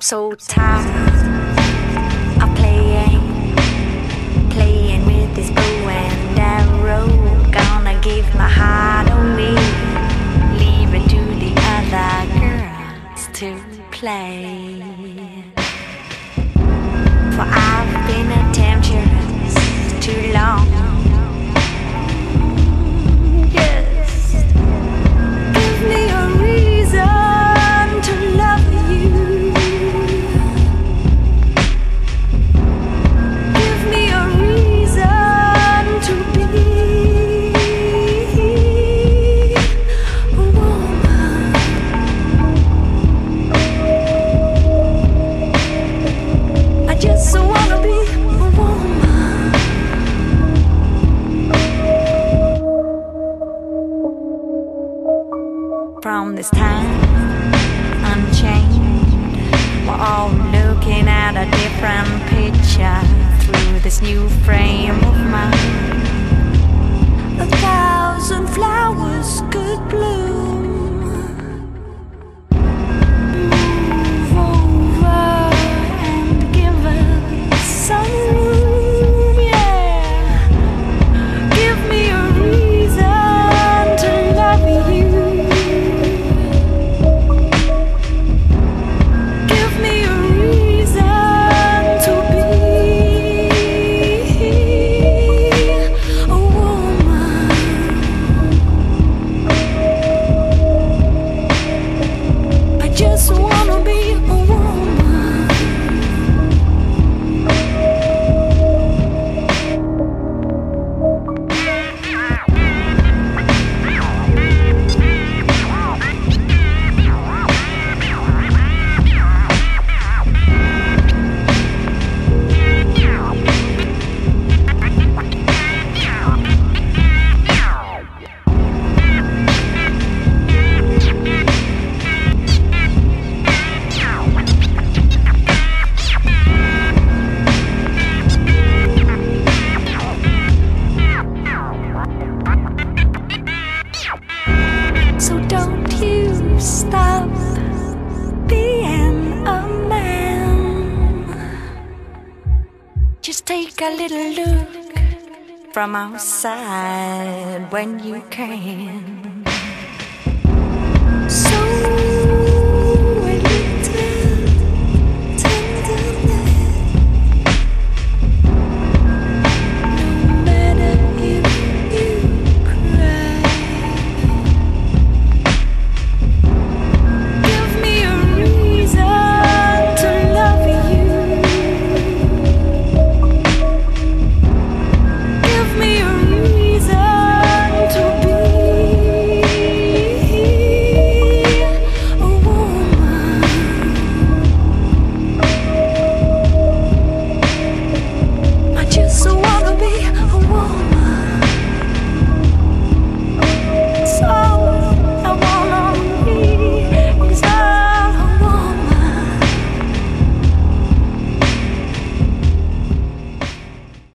I'm so tired of playing, playing with this bow and arrow. Gonna give my heart away, leave it to the other girls to play. For I've been a temptress too long. From this time. Unchained, we're all looking at a different picture through this new frame Just take a little look from outside when you can.